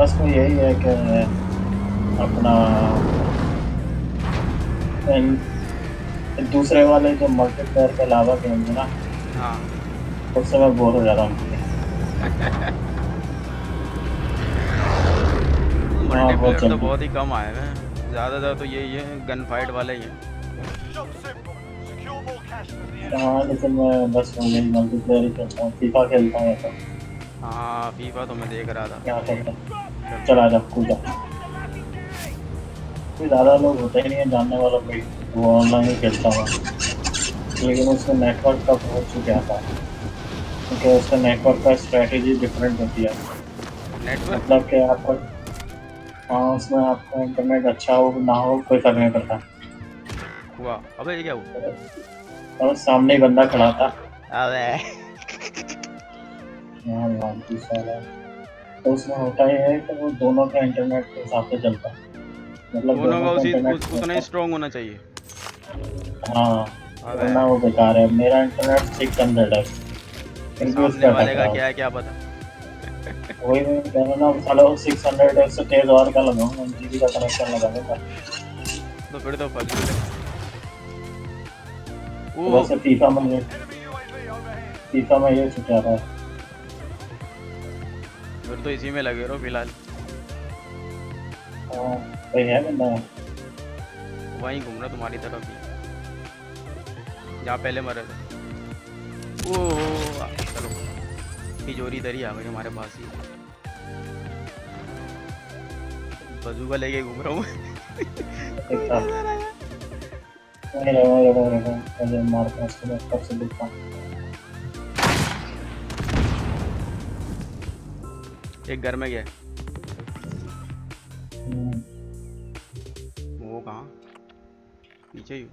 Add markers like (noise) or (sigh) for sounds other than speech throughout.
बस वो यही है कि अपना दूसरे वाले जो मल्टीप्लेयर के अलावा गेम है ना हाँ। उससे मैं बोर हो जाता हूँ। (laughs) हाँ, मल्टीप्लेयर तो बहुत ही कम आए हैं। ज़्यादातर तो यही है गन फाइट वाले ही हैं। हाँ लेकिन मैं बस यही मल्टीप्लेयर ही खेलता हूँ। फीफा खेलता हूँ तो। हाँ फीफा तो मैं देख रहा था। क्या हूँ? चला जा कूदा कोई ज़्यादा लोग होते ही नहीं है जानने वाला कोई वो ऑनलाइन ही खेलता हुआ लेकिन उसमें नेटवर्क का बहुत चुके आता है क्योंकि उसका नेटवर्क का स्ट्रेटेजी डिफरेंट होती है। मतलब कि आपको हाँ उसमें आपका इंटरनेट अच्छा हो ना हो कोई फ़र्क नहीं पड़ता। हुआ। अबे ये क्या हुआ? और सामने ही बंदा खड़ा था। अबे। यहाँ वांटी साला। तो उसमें होता ही है कि वो दोनों का इंटरनेट के हिसाब से चलता है। मतलब दोनों का उसी उतना ही स्ट्रॉन्ग होना चाहिए। हाँ वरना वो बेकार है। मेरा इंटरनेट सिक्स हंड्रेड है। सामने वाले का क्या है। क्या पता। वही मैं कह रहा ना साला वो सिक्स हंड्रेड है उससे तेज और का लगाऊँ वन जी का कनेक्शन लगा दूँगा। तो फिर तो फंस गए तो वो वैसे फीफा में फीफा में ये छुट जाता है। फिर तो इसी में लगे रहो फ़िलहाल हाँ, है वहीं घूम रहा तुम्हारी तरफ़ ही जहाँ पहले मरे थे ओ चलो तिजोरी इधर ही आ गई हमारे पास ही बजूका लेके घूम रहा हूँ एक घर में गया। वो कहाँ? पीछे ही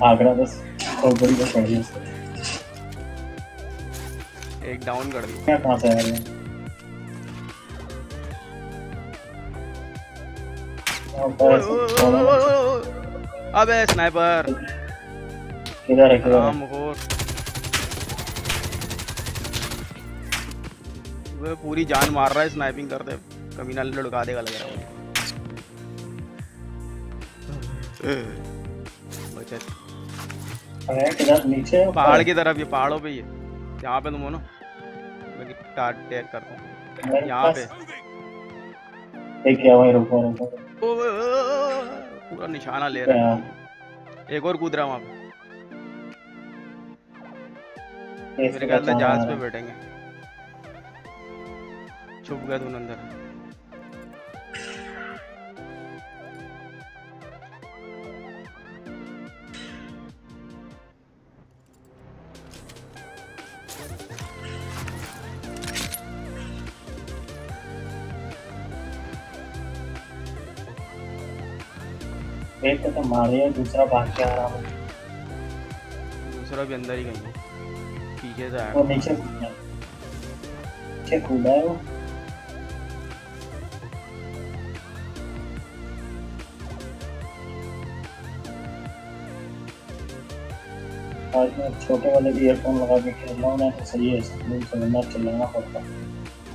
भाग बस को पड़ एक डाउन कर दी क्या कहाँ से आ रहे हैं और बस, अबे स्नाइपर किधर है किधर है। वे पूरी जान मार रहा है स्नाइपिंग करते। कमीना लुढ़का देगा लग रहा है बचत। अरे किधर नीचे पहाड़ की तरफ़ ये पहाड़ों पे ही है। यहाँ पे तुम हो ना। मैं टाट टैग करता हूँ। यहाँ पे। एक क्या भाई रुको रुको। पूरा निशाना ले रहा है। एक और कूद रहा वहाँ वहाँ पे मेरे ख्याल से जहाज़ पे बैठेंगे। छुप गया तू अंदर। एक को तो मारे है दूसरा भाग के आ रहा है। दूसरा भी अंदर ही कहीं है। पीछे से वो नीचे कूदा है नीचे कूदा है वो। आज मैं छोटे वाले ईयरफोन लगा के खेल रहा हूँ ना तो सही है इसमें समझना चलना पड़ता है।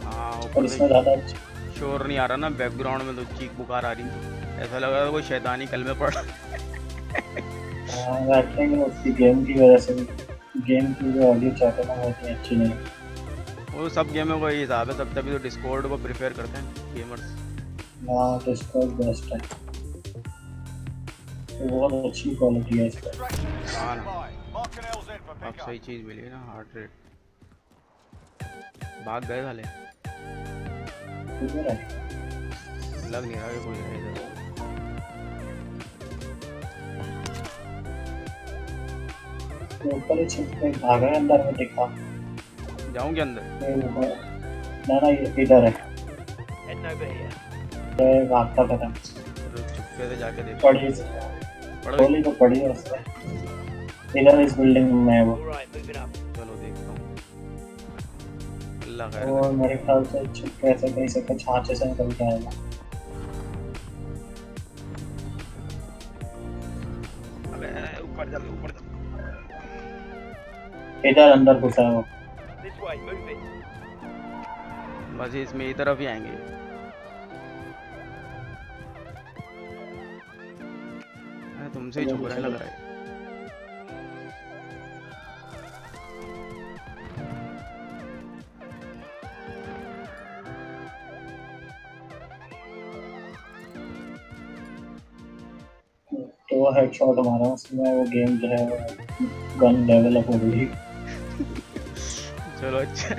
हाँ और इसमें ज़्यादा शोर नहीं आ रहा ना बैकग्राउंड में तो चीख पुकार आ रही थी ऐसा लग रहा था कोई शैतानी कल में पड़ा। उसकी गेम की वजह से गेम की जो ऑडियो चैट है वो इतनी अच्छी नहीं वो सब गेमों का यही हिसाब है सब तभी तो डिस्कॉर्ड को प्रेफर करते हैं गेमर्स हाँ डिस्कॉर्ड बेस्ट है। तो बहुत अच्छी क्वालिटी है इसका। हाँ अब सही चीज़ मिली ना हार्ट रेट भाग गए साले। लग नहीं रहा कोई है इधर। ऊपर ही छिप के भागा है अंदर में दिखा। जाऊँ क्या अंदर ना ना ये इधर है। ये भागता पता चलो चुपके से जाके देखो। पड़ी पड़ गोली तो पड़ी है उसमें इधर इस बिल्डिंग में है वो। चलो देखता हूँ। अल्लाह खैर वो मेरे ख्याल से छुपके ऐसे कहीं से कुछ छाँचे से निकल के आएगा। ऊपर चल ऊपर इधर अंदर घुसा है वो. बस इसमें इस तरफ़ ही आएँगे तुमसे ही छुप रहा है लग रहा है। तो वो हेडशॉट मारा उसमें वो गेम जो है गन डेवलप हो गई। चलो अच्छा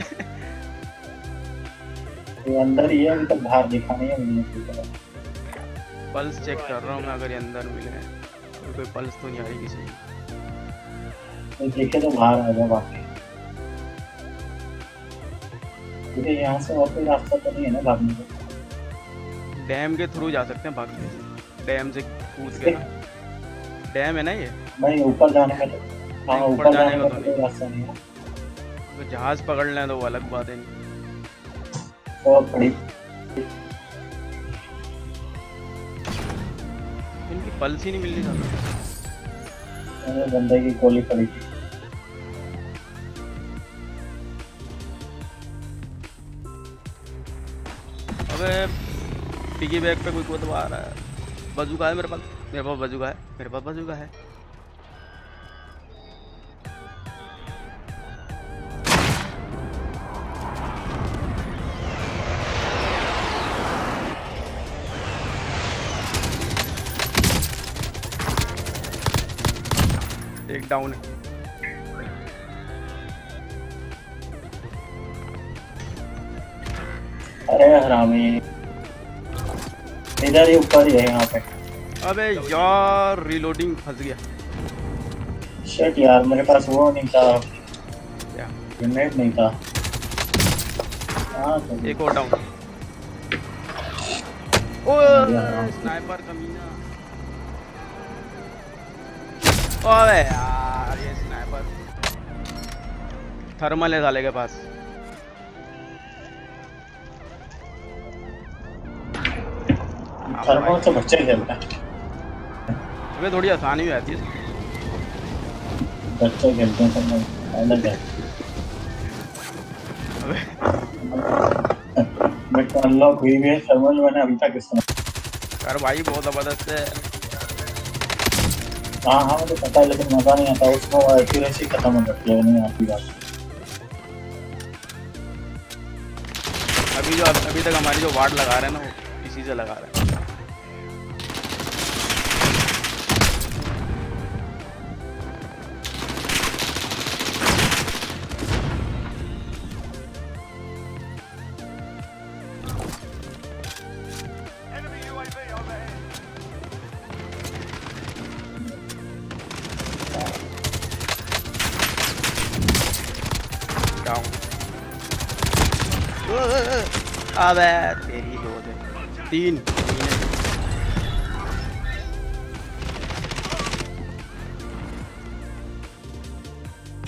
ये अंदर ही है अभी तक बाहर दिखा नहीं है मुझे पल्स चेक कर रहा हूँ मैं अगर ये अंदर मिले। तो कोई पल्स तो नहीं आ रही किसी देखे तो बाहर आ जाए बाकी क्योंकि यहाँ से और कोई रास्ता तो नहीं है ना भागने का। डैम के थ्रू जा सकते हैं भाग के डैम से कूद के ना। डैम है ना ये? नहीं ऊपर जाने का तो हाँ ऊपर जाने का तो कोई रास्ता नहीं है। तो जहाज़ पकड़ना है तो वो अलग बात है। बड़ी इनकी पल्स ही नहीं मिल रही साला बंदे की गोली पड़ी थी। अबे पिगी बैग पे कोई कोतवा आ रहा है। बजूका है मेरे पास? मेरे पास बजूका है। मेरे पास बजूका है। डाउन है अरे हरामी। इधर ही ऊपर ही है यहाँ पे। अबे यार रीलोडिंग फंस गया। शिट यार मेरे पास वो नहीं था। ग्रेनेड नहीं था। हाँ एक और डाउन यार। ओए स्नाइपर कमीना अबे यार ये स्नाइपर थर्मल है साले के पास। थर्मल से बच्चे खेलते हैं अबे थोड़ी आसानी भी आती है। बच्चे खेलते हैं थर्मल अलग है। अबे। बट अनलॉक हुई भी है थर्मल मैंने अभी तक इस्तेमाल यार भाई बहुत ज़बरदस्त है। हाँ हाँ मुझे पता है, लेकिन मज़ा नहीं आता। उसमें वो एक्यूरेसी खत्म हो जाती है, नहीं आती बात। अभी जो, अभी तक हमारी जो वार्ड लगा रहे हैं ना, वो इसी से लगा रहे हैं। अबे तेरी दो दे तीन।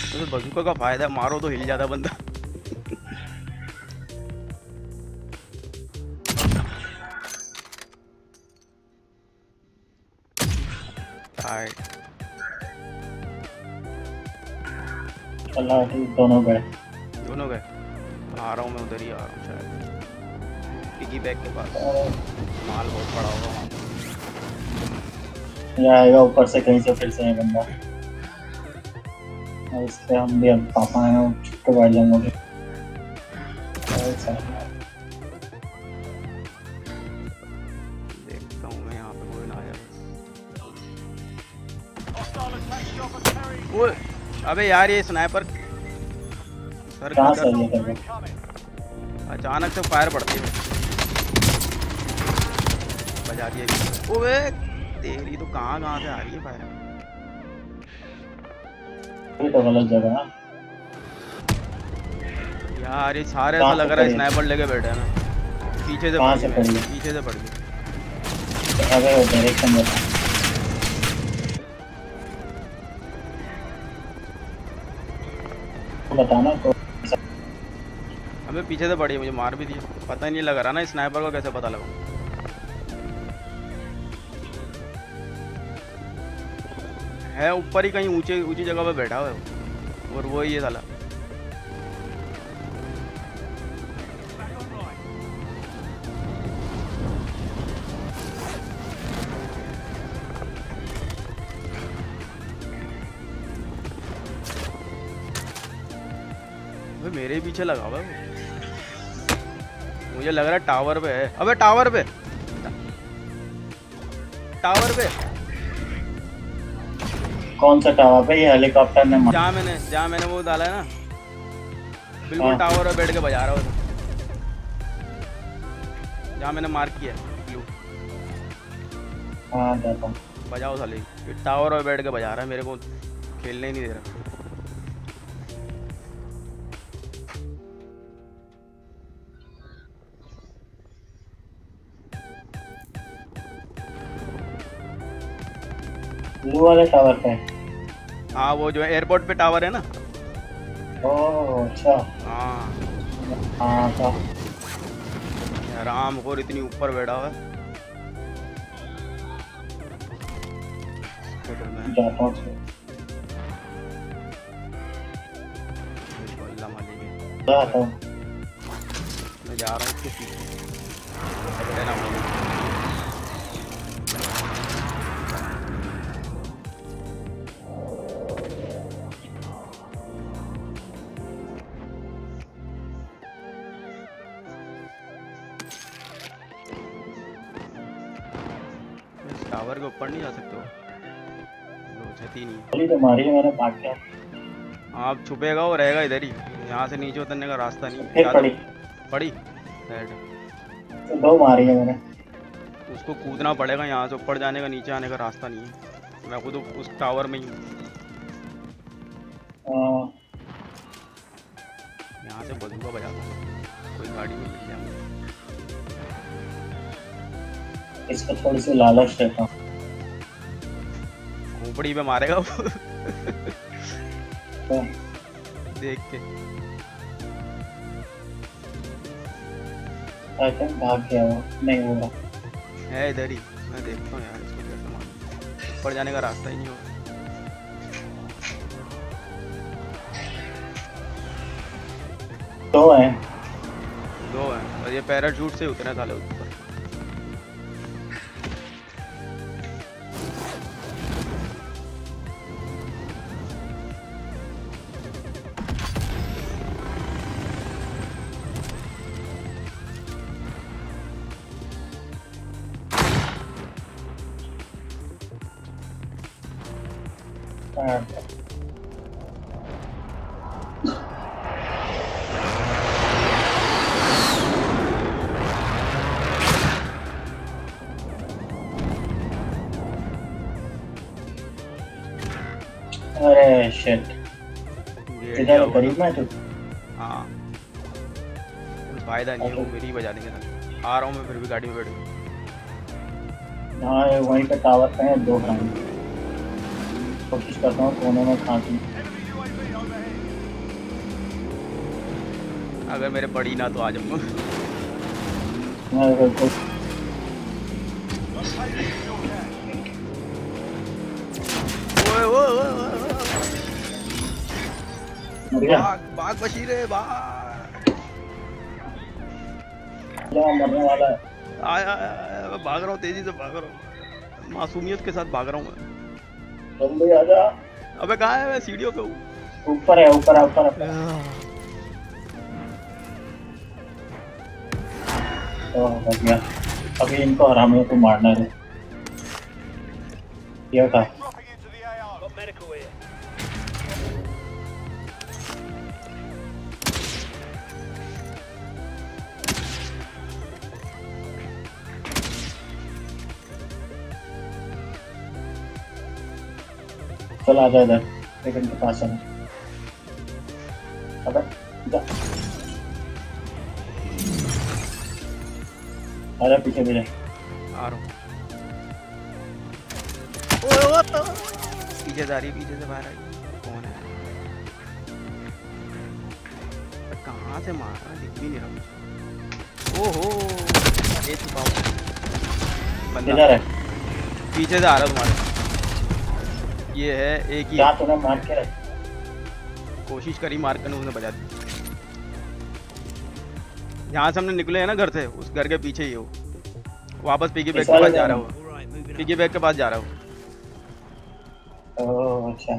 तीन तो बंदूकों का फ़ायदा है, मारो तो हिल जाता बंदा। दोनों गए। दोनों गए। आ रहा हूँ मैं उधर ही आ रहा हूँ शायद। पिगी बैग के पास। माल बहुत पड़ा होगा वहाँ। आएगा ऊपर से कहीं से फिर से ये बंदा। और इससे हम भी अब पापा हैं वो छुट्टे बैठ जाएँगे और देखता हूँ मैं यहाँ पे कोई ना आया। Hostile attack chopper carrying. ओए अबे यार ये स्नाइपर सर. अचानक से फायर पड़ती है। बजा दिया ओए तेरी तो कहाँ कहाँ से आ रही है फायर ये तो गलत जगह है। यार ये सारे ऐसा लग रहा है? स्नाइपर लेके बैठे हैं ना। पीछे से पड़ पड़ी पीछे से पड़ गई अबे वो डायरेक्शन बता बताना तो। हमें पीछे से पड़ी है मुझे मार भी दिया। पता ही नहीं लग रहा ना स्नाइपर को कैसे पता लगा है, ऊपर ही कहीं ऊँचे ऊँची जगह पे बैठा हुआ है और वो है साला। मेरे पीछे लगा हुआ है मुझे लग रहा है टावर पे है। अबे टावर पे। टावर पे। कौन सा टावर पे ये हेलीकॉप्टर ने मारा? जहाँ मैंने जहाँ मैंने वो डाला है ना बिल्कुल हाँ। टावर पे बैठ के बजा रहा हूँ जहाँ मैंने मार्क किया ब्लू हाँ बजाओ साले। टावर पे बैठ के बजा रहा है मेरे को खेलने ही नहीं दे रहा। ब्लू वाले टावर पे हाँ। वो जो एयरपोर्ट पे टावर है ना? ओह अच्छा। हाँ। हाँ तो। राम खोर इतनी ऊपर बैठा हुआ। जाता हूँ। मैं जा रहा हूँ टावर के ऊपर नहीं जा सकते हो? वो क्षति नहीं तो मारी आप छुपेगा वो रहेगा इधर ही। यहाँ से नीचे उतरने का रास्ता नहीं तो- पड़ी। पड़ी। तो दो मारी है मैंने। उसको कूदना पड़ेगा यहाँ से ऊपर जाने का नीचे आने का रास्ता नहीं है। मैं खुद उस टावर में ही हूँ। हाँ, यहाँ से बजूगा बजाता कोई गाड़ी में मिल जाए इसको थोड़ी सी लालच देता हूँ। खोपड़ी पे मारेगा वो? तो देख के। आई भाग गया वो नहीं हो रहा है इधर ही। मैं देखता हूँ यार इसको कैसे मारूं। ऊपर जाने का रास्ता ही नहीं होगा। दो है। दो है। और ये पैराशूट से उतरे साले। ऊपर अरे शिट इधर दिया में तो। हाँ। फ़ायदा नहीं है वो मेरी बजा देंगे आ रहा हूँ मैं फिर भी गाड़ी में बैठ। हाँ वहीं पे टावर पे है दो हैं कोशिश करता हूँ कोने में खांसी। अगर मेरे पड़ी ना तो आ जाऊँगा मरने वाला है। आया आया, आया, भाग रहा हूँ तेज़ी से भाग रहा हूँ। मासूमियत के साथ भाग रहा हूँ मैं। जल्दी आ जा। अबे कहाँ है? मैं सीढ़ियों पे हूँ। ऊपर है ऊपर है ऊपर है। तो बढ़िया। अभी इनको हरामियों को मारना है। ये था चल आ जा इधर एक इनके पास चल। अबे जा आ जा पीछे पीछे आ रहा हूँ। ओए ओए पीछे से आ रही है, पीछे से बाहर आई कौन है? अबे कहाँ से मार? रहा दिख भी नहीं रहा मुझे। ओहो ये छुपा हुआ बंदा। इधर है। पीछे से आ रहा है तुम्हारे। ये है एक ही कोशिश करी मार करने उसने बजा दी। जहाँ से हमने निकले हैं ना घर से उस घर के पीछे ही है। वापस पीकी बैग के पास जा रहा है। पीकी बैग के पास जा रहा है। अच्छा।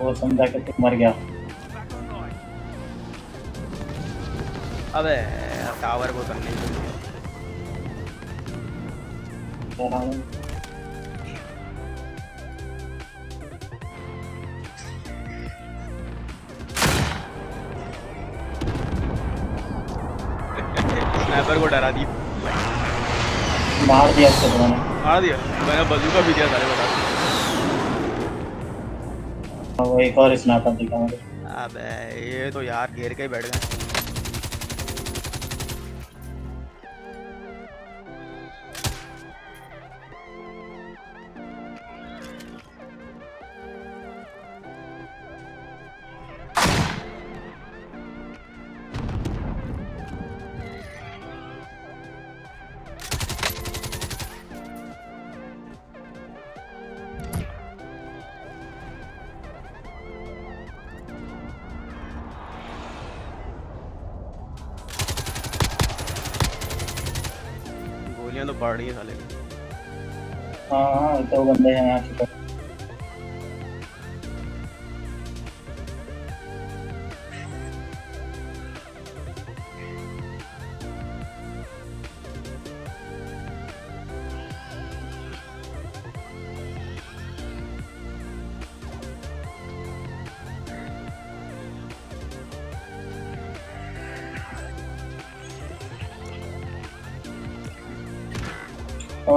वो समझा के तू मर गया। अबे टावर को करने के लिए। स्नाइपर को डरा दी। मार दिया उसको तुमने मार दिया। मैंने भी दिया सारे बता। वो एक और स्नाइपर दिखा मुझे। अबे ये तो यार घेर के ही बैठ गए। रही हैं साले हाँ हाँ दो बंदे हैं यहाँ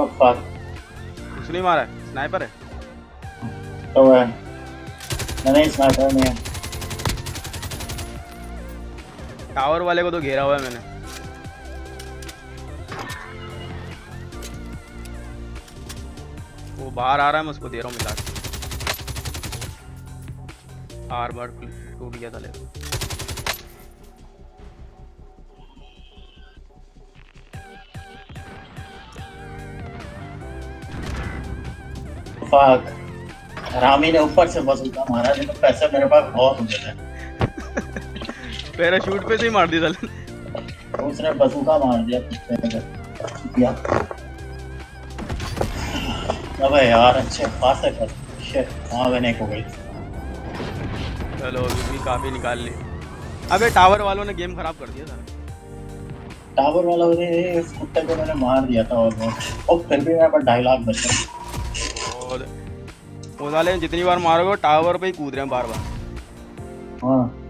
कुछ नहीं मारा है। स्नाइपर है। तो है। नहीं स्नाइपर नहीं है। टावर वाले को तो घेरा हुआ है मैंने। वो बाहर आ रहा है मैं उसको दे रहा हूँ मिला आर्मर टूट गया था ले फक रामी ने ऊपर से मारा नहीं तो पैसे मेरे पास बहुत होते थे। पैराशूट पे से ही मार साले उसने बसूका मार दिया। अबे यार अच्छे खासे कर शिट वहाँ मैंने हो गई। चलो अभी भी काफ़ी निकाल ली। अबे टावर वालों ने गेम खराब कर दिया सारा टावर वाला ने कुत्ते को मैंने मार दिया था ऑलमोस्ट और फिर भी मेरे पास ढाई लाख बचे और वो साले जितनी बार मारोगे टावर पे ही कूद रहे हैं बार बार हाँ।